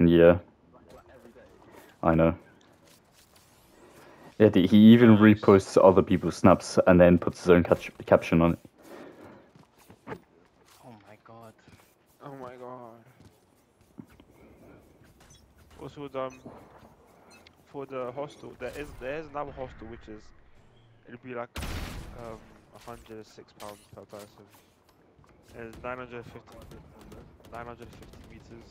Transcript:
Yeah. I know. Yeah, he even reposts other people's snaps and then puts his own catch- caption on it. Oh my god. Oh my god. Also, the, um, for the hostel, there is there is another hostel which is it'll be like um 106 pounds per person. It's 950 950 meters.